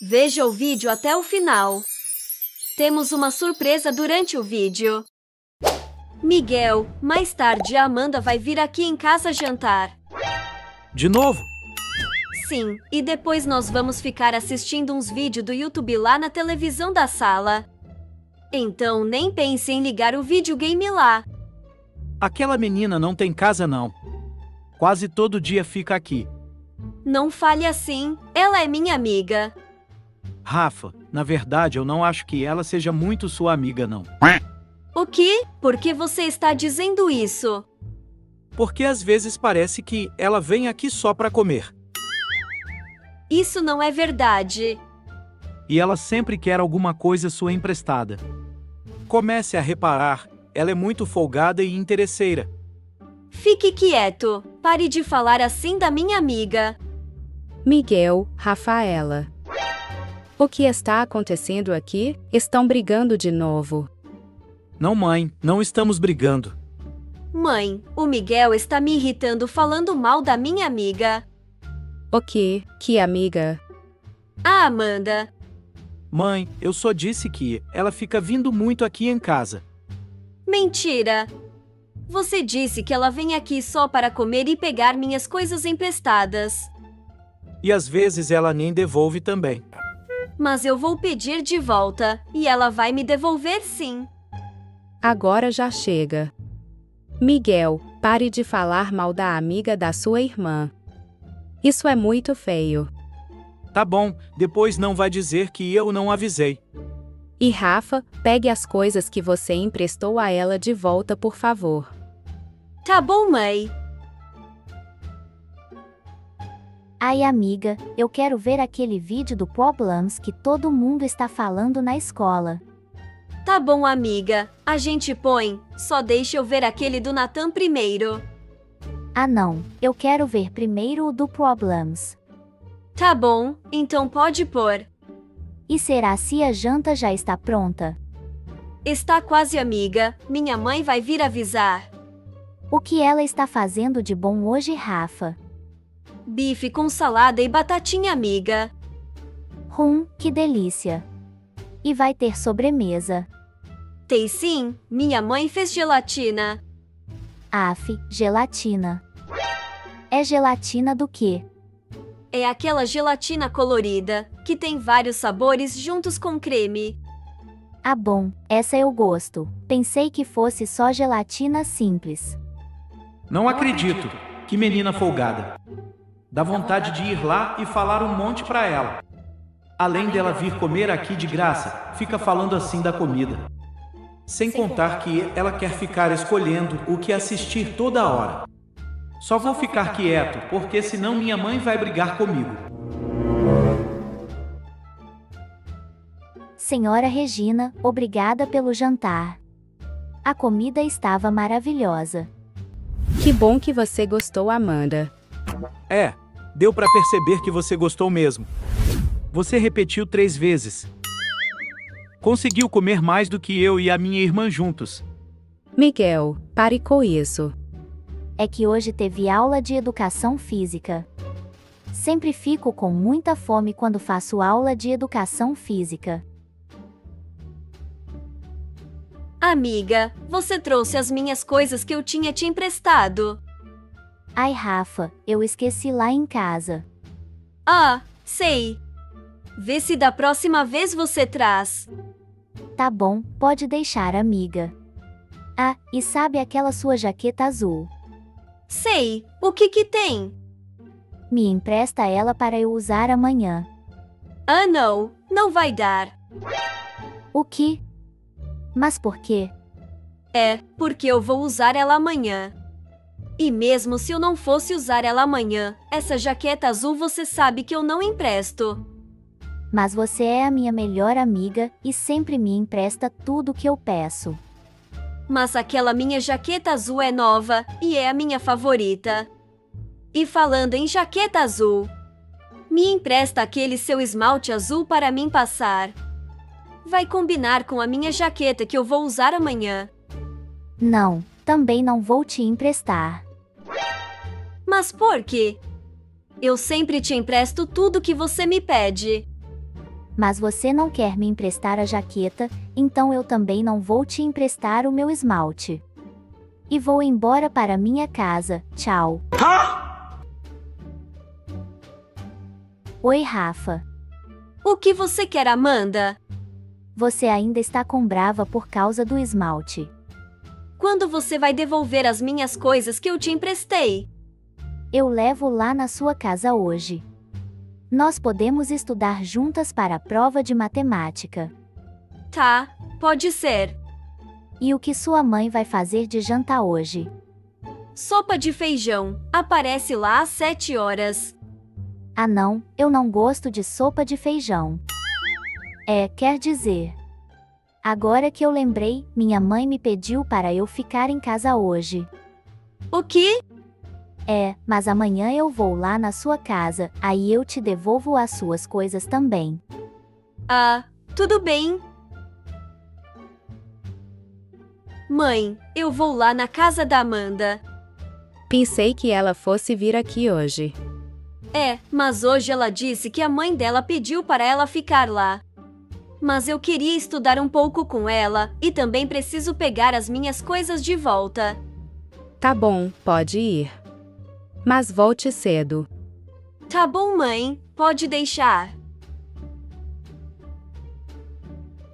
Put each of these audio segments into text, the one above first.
Veja o vídeo até o final. Temos uma surpresa durante o vídeo. Miguel, mais tarde a Amanda vai vir aqui em casa jantar. De novo? Sim, e depois nós vamos ficar assistindo uns vídeos do YouTube lá na televisão da sala. Então nem pense em ligar o videogame lá. Aquela menina não tem casa, não. Quase todo dia fica aqui. Não fale assim, ela é minha amiga. Rafa, na verdade eu não acho que ela seja muito sua amiga, não. O que? Por que você está dizendo isso? Porque às vezes parece que ela vem aqui só para comer. Isso não é verdade. E ela sempre quer alguma coisa sua emprestada. Comece a reparar, ela é muito folgada e interesseira. Fique quieto. Pare de falar assim da minha amiga. Miguel, Rafaela. O que está acontecendo aqui? Estão brigando de novo. Não, mãe, não estamos brigando. Mãe, o Miguel está me irritando falando mal da minha amiga. O que? Que amiga? A Amanda. Mãe, eu só disse que ela fica vindo muito aqui em casa. Mentira. Você disse que ela vem aqui só para comer e pegar minhas coisas emprestadas. E às vezes ela nem devolve também. Mas eu vou pedir de volta e ela vai me devolver sim. Agora já chega. Miguel, pare de falar mal da amiga da sua irmã. Isso é muito feio. Tá bom, depois não vai dizer que eu não avisei. E Rafa, pegue as coisas que você emprestou a ela de volta, por favor. Tá bom, mãe. Ai, amiga, eu quero ver aquele vídeo do Problems que todo mundo está falando na escola. Tá bom, amiga. A gente põe. Só deixa eu ver aquele do Natan primeiro. Ah, não, eu quero ver primeiro o do Problems. Tá bom, então pode pôr. E será se a janta já está pronta? Está quase, amiga. Minha mãe vai vir avisar. O que ela está fazendo de bom hoje, Rafa? Bife com salada e batatinha, amiga. Hum, que delícia! E vai ter sobremesa. Tem sim, minha mãe fez gelatina. Af, gelatina. É gelatina do quê? É aquela gelatina colorida, que tem vários sabores juntos com creme. Ah, bom, essa eu gosto. Pensei que fosse só gelatina simples. Não acredito. Que menina folgada. Dá vontade de ir lá e falar um monte pra ela. Além dela vir comer aqui de graça, fica falando assim da comida. Sem contar que ela quer ficar escolhendo o que assistir toda hora. Só vou ficar quieto, porque senão minha mãe vai brigar comigo. Senhora Regina, obrigada pelo jantar. A comida estava maravilhosa. Que bom que você gostou, Amanda. É, deu pra perceber que você gostou mesmo. Você repetiu três vezes. Conseguiu comer mais do que eu e a minha irmã juntos. Miguel, pare com isso. É que hoje teve aula de educação física. Sempre fico com muita fome quando faço aula de educação física. Amiga, você trouxe as minhas coisas que eu tinha te emprestado. Ai, Rafa, eu esqueci lá em casa. Ah, sei. Vê se da próxima vez você traz. Tá bom, pode deixar, amiga. Ah, e sabe aquela sua jaqueta azul? Sei. O que que tem? Me empresta ela para eu usar amanhã. Ah, não. Não vai dar. O que? Mas por quê? É, porque eu vou usar ela amanhã. E mesmo se eu não fosse usar ela amanhã, essa jaqueta azul você sabe que eu não empresto. Mas você é a minha melhor amiga e sempre me empresta tudo que eu peço. Mas aquela minha jaqueta azul é nova e é a minha favorita. E falando em jaqueta azul, me empresta aquele seu esmalte azul para mim passar. Vai combinar com a minha jaqueta que eu vou usar amanhã. Não, também não vou te emprestar. Mas por quê? Eu sempre te empresto tudo que você me pede. Mas você não quer me emprestar a jaqueta, então eu também não vou te emprestar o meu esmalte. E vou embora para minha casa, tchau. Oi, Rafa. O que você quer, Amanda? Você ainda está com brava por causa do esmalte. Quando você vai devolver as minhas coisas que eu te emprestei? Eu levo lá na sua casa hoje. Nós podemos estudar juntas para a prova de matemática. Tá, pode ser. E o que sua mãe vai fazer de jantar hoje? Sopa de feijão. Aparece lá às sete horas. Ah, não, eu não gosto de sopa de feijão. É, quer dizer. Agora que eu lembrei, minha mãe me pediu para eu ficar em casa hoje. O que? É, mas amanhã eu vou lá na sua casa, aí eu te devolvo as suas coisas também. Ah, tudo bem. Mãe, eu vou lá na casa da Amanda. Pensei que ela fosse vir aqui hoje. É, mas hoje ela disse que a mãe dela pediu para ela ficar lá. Mas eu queria estudar um pouco com ela e também preciso pegar as minhas coisas de volta. Tá bom, pode ir. Mas volte cedo. Tá bom, mãe, pode deixar.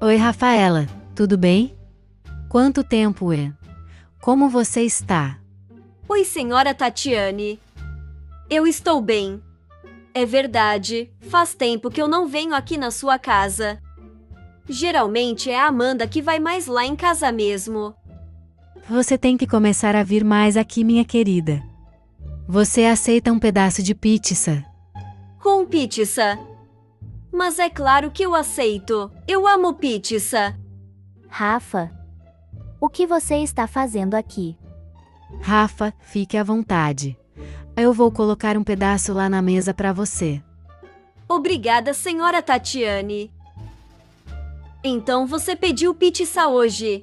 Oi, Rafaela, tudo bem? Quanto tempo é? Como você está? Oi, senhora Tatiane. Eu estou bem. É verdade, faz tempo que eu não venho aqui na sua casa. Geralmente é a Amanda que vai mais lá em casa mesmo. Você tem que começar a vir mais aqui, minha querida. Você aceita um pedaço de pizza? Com pizza. Mas é claro que eu aceito. Eu amo pizza. Rafa, o que você está fazendo aqui? Rafa, fique à vontade. Eu vou colocar um pedaço lá na mesa para você. Obrigada, senhora Tatiane. Então você pediu pizza hoje.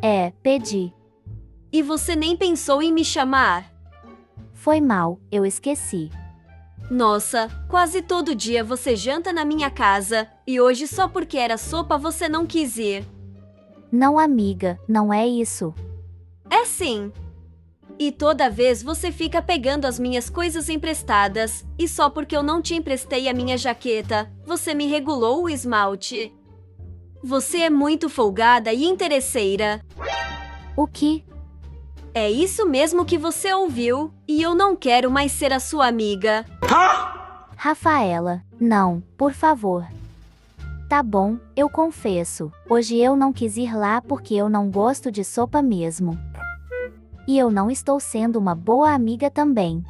É, pedi. E você nem pensou em me chamar? Foi mal, eu esqueci. Nossa, quase todo dia você janta na minha casa, e hoje só porque era sopa você não quis ir. Não, amiga, não é isso. É sim. E toda vez você fica pegando as minhas coisas emprestadas, e só porque eu não te emprestei a minha jaqueta, você me regulou o esmalte. Você é muito folgada e interesseira. O que? É isso mesmo que você ouviu, e eu não quero mais ser a sua amiga. Rafaela, não, por favor. Tá bom, eu confesso. Hoje eu não quis ir lá porque eu não gosto de sopa mesmo. E eu não estou sendo uma boa amiga também.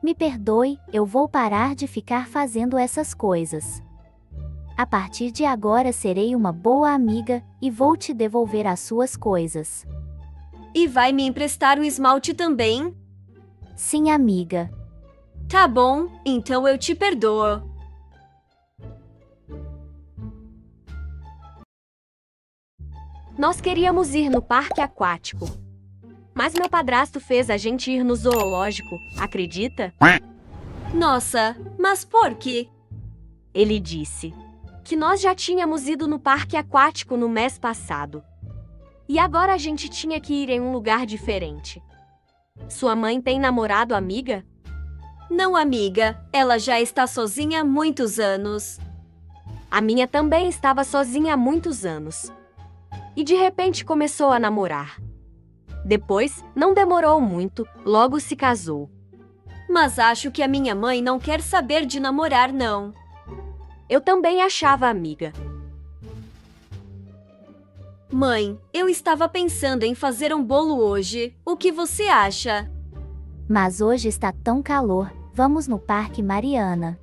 Me perdoe, eu vou parar de ficar fazendo essas coisas. A partir de agora serei uma boa amiga e vou te devolver as suas coisas. E vai me emprestar o esmalte também? Sim, amiga. Tá bom, então eu te perdoo. Nós queríamos ir no parque aquático. Mas meu padrasto fez a gente ir no zoológico, acredita? Nossa, mas por quê? Ele disse que nós já tínhamos ido no parque aquático no mês passado. E agora a gente tinha que ir em um lugar diferente. Sua mãe tem namorado amiga? Não, amiga, ela já está sozinha há muitos anos. A minha também estava sozinha há muitos anos. E de repente começou a namorar. Depois, não demorou muito, logo se casou. Mas acho que a minha mãe não quer saber de namorar, não. Eu também achava amiga. Mãe, eu estava pensando em fazer um bolo hoje. O que você acha? Mas hoje está tão calor, vamos no Parque Mariana.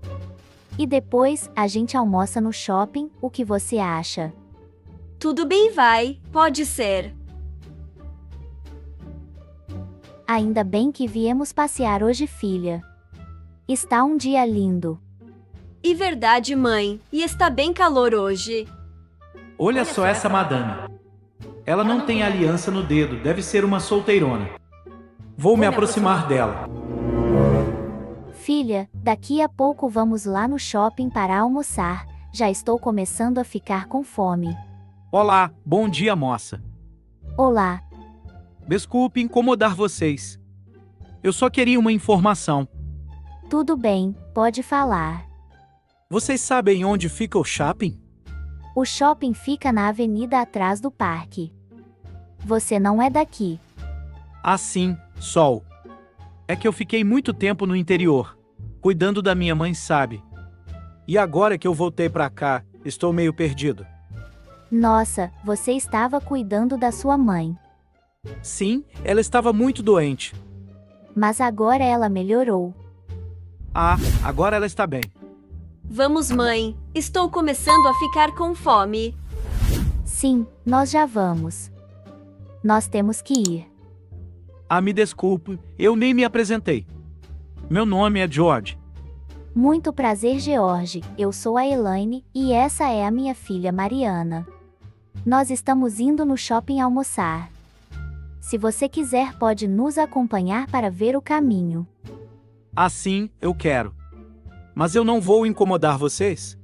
E depois, a gente almoça no shopping, o que você acha? Tudo bem, vai, pode ser. Ainda bem que viemos passear hoje, filha. Está um dia lindo. E verdade, mãe, e está bem calor hoje. Olha só essa madame. Ela não tem aliança no dedo, deve ser uma solteirona. Vou me aproximar dela. Filha, daqui a pouco vamos lá no shopping para almoçar. Já estou começando a ficar com fome. Olá, bom dia, moça. Olá, Desculpe incomodar vocês. Eu só queria uma informação. tudo bem, pode falar. Vocês sabem onde fica o shopping? O shopping fica na avenida atrás do parque. Você não é daqui. Ah, sim, Sol. É que eu fiquei muito tempo no interior, cuidando da minha mãe, sabe? E agora que eu voltei pra cá, estou meio perdido. Nossa, você estava cuidando da sua mãe. Sim, ela estava muito doente. Mas agora ela melhorou. Ah, agora ela está bem. Vamos, mãe. Estou começando a ficar com fome. Sim, nós já vamos. Nós temos que ir. Ah, me desculpe, eu nem me apresentei. Meu nome é George. Muito prazer, George. Eu sou a Elaine e essa é a minha filha Mariana. Nós estamos indo no shopping almoçar. Se você quiser, pode nos acompanhar para ver o caminho. Assim, eu quero. Mas eu não vou incomodar vocês?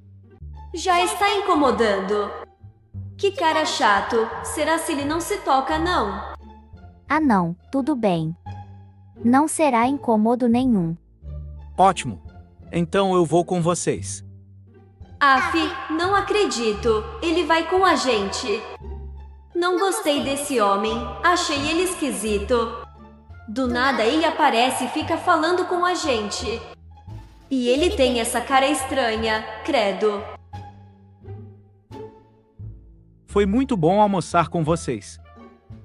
Já está incomodando. Que cara chato. Será se ele não se toca, não? Ah, não, tudo bem. Não será incômodo nenhum. Ótimo. Então eu vou com vocês. Aff, não acredito. Ele vai com a gente. Não gostei desse homem. Achei ele esquisito. Do nada ele aparece e fica falando com a gente. E ele tem essa cara estranha, credo. Foi muito bom almoçar com vocês.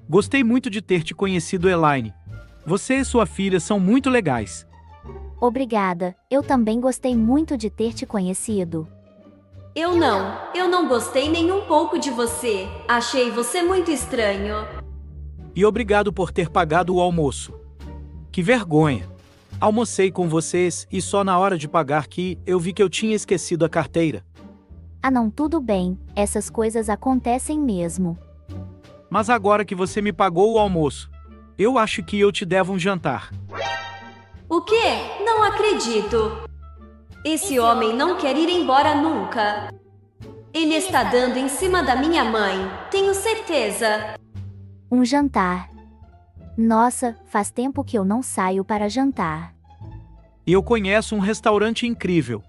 Gostei muito de ter te conhecido, Elaine. Você e sua filha são muito legais. Obrigada, eu também gostei muito de ter te conhecido. Eu não. Eu não gostei nem um pouco de você. Achei você muito estranho. E obrigado por ter pagado o almoço. Que vergonha! Almocei com vocês e só na hora de pagar que eu vi que eu tinha esquecido a carteira. Ah, não, tudo bem, essas coisas acontecem mesmo. Mas agora que você me pagou o almoço, eu acho que eu te devo um jantar. O quê? Não acredito. Esse homem não quer ir embora nunca. Ele está dando em cima da minha mãe, tenho certeza. Um jantar. Nossa, faz tempo que eu não saio para jantar. E eu conheço um restaurante incrível.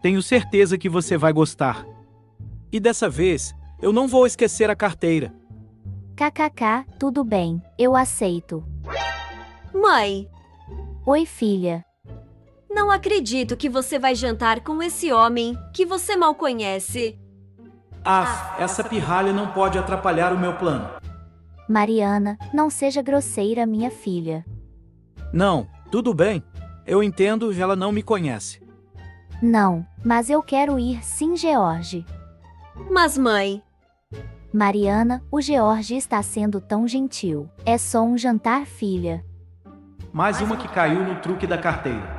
Tenho certeza que você vai gostar. E dessa vez, eu não vou esquecer a carteira. KKK, tudo bem, eu aceito. Mãe, Oi, filha. não acredito que você vai jantar com esse homem que você mal conhece. Ah, essa pirralha não pode atrapalhar o meu plano. Mariana, não seja grosseira, minha filha. Não, tudo bem. Eu entendo, ela não me conhece. Não, mas eu quero ir sim, George. Mas, mãe, Mariana, o George está sendo tão gentil. É só um jantar, filha. Mais uma que caiu no truque da carteira.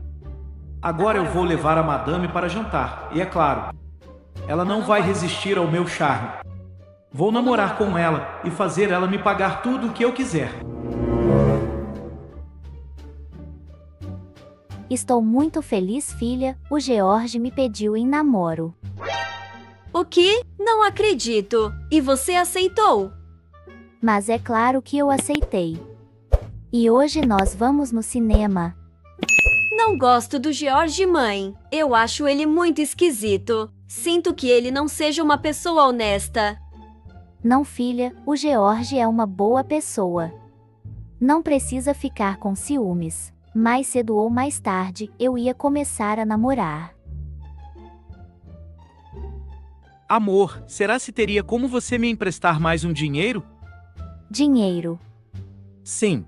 Agora eu vou levar a madame para jantar, e é claro, ela não vai resistir ao meu charme. Vou namorar com ela e fazer ela me pagar tudo o que eu quiser. Estou muito feliz, filha. O George me pediu em namoro. o que? Não acredito. E você aceitou? Mas é claro que eu aceitei. E hoje nós vamos no cinema. Não gosto do George, mãe. Eu acho ele muito esquisito. Sinto que ele não seja uma pessoa honesta. Não, filha, o George é uma boa pessoa. Não precisa ficar com ciúmes. Mais cedo ou mais tarde, eu ia começar a namorar. Amor, será se teria como você me emprestar mais um dinheiro? Dinheiro. Sim.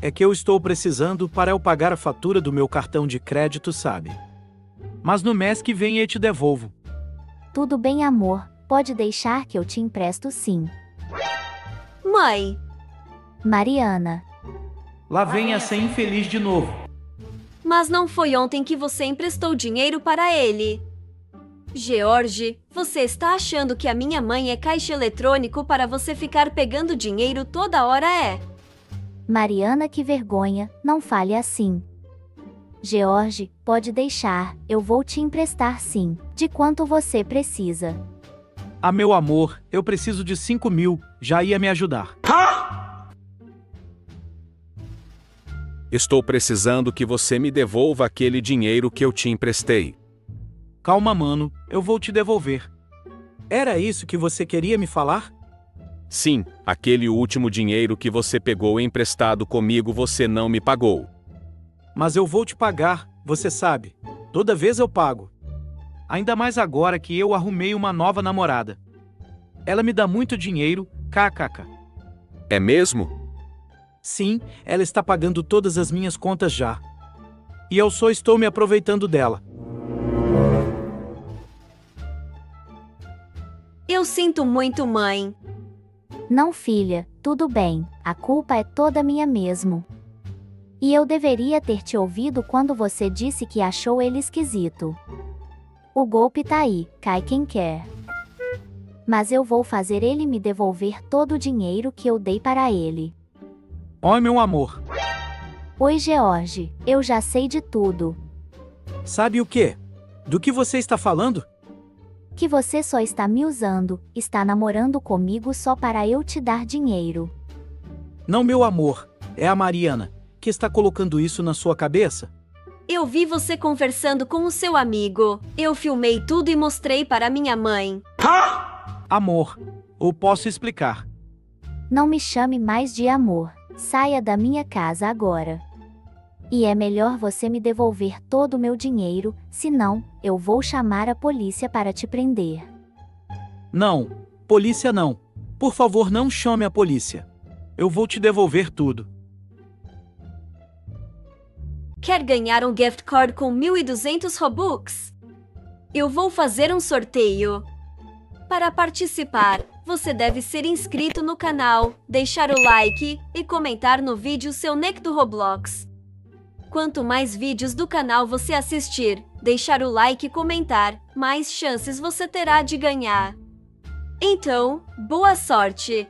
É que eu estou precisando para eu pagar a fatura do meu cartão de crédito, sabe? Mas no mês que vem eu te devolvo. Tudo bem, amor. Pode deixar que eu te empresto sim. Mãe, Mariana. Lá vem essa infeliz de novo. mas não foi ontem que você emprestou dinheiro para ele. George, você está achando que a minha mãe é caixa eletrônico para você ficar pegando dinheiro toda hora é? Mariana, que vergonha, não fale assim. George, pode deixar, eu vou te emprestar sim. De quanto você precisa? Ah, meu amor, eu preciso de 5 mil, já ia me ajudar. Estou precisando que você me devolva aquele dinheiro que eu te emprestei. Calma, mano, eu vou te devolver. Era isso que você queria me falar? Sim, aquele último dinheiro que você pegou emprestado comigo você não me pagou. Mas eu vou te pagar, você sabe. Toda vez eu pago. Ainda mais agora que eu arrumei uma nova namorada. Ela me dá muito dinheiro, kkk. É mesmo? Sim, ela está pagando todas as minhas contas já. E eu só estou me aproveitando dela. Eu sinto muito, mãe. Não, filha, tudo bem, a culpa é toda minha mesmo. E eu deveria ter te ouvido quando você disse que achou ele esquisito. O golpe tá aí, cai quem quer. Mas eu vou fazer ele me devolver todo o dinheiro que eu dei para ele. Oi, meu amor. Oi, George, eu já sei de tudo. Sabe o quê? Do que você está falando? Que você só está me usando, está namorando comigo só para eu te dar dinheiro. Não, meu amor, é a Mariana que está colocando isso na sua cabeça? Eu vi você conversando com o seu amigo. Eu filmei tudo e mostrei para minha mãe. Amor, ou posso explicar? Não me chame mais de amor. Saia da minha casa agora. E é melhor você me devolver todo o meu dinheiro, senão, eu vou chamar a polícia para te prender. Não, polícia não. Por favor, não chame a polícia. Eu vou te devolver tudo. Quer ganhar um gift card com 1.200 Robux? Eu vou fazer um sorteio. Para participar, você deve ser inscrito no canal, deixar o like e comentar no vídeo seu nick do Roblox. Quanto mais vídeos do canal você assistir, deixar o like e comentar, mais chances você terá de ganhar. Então, boa sorte!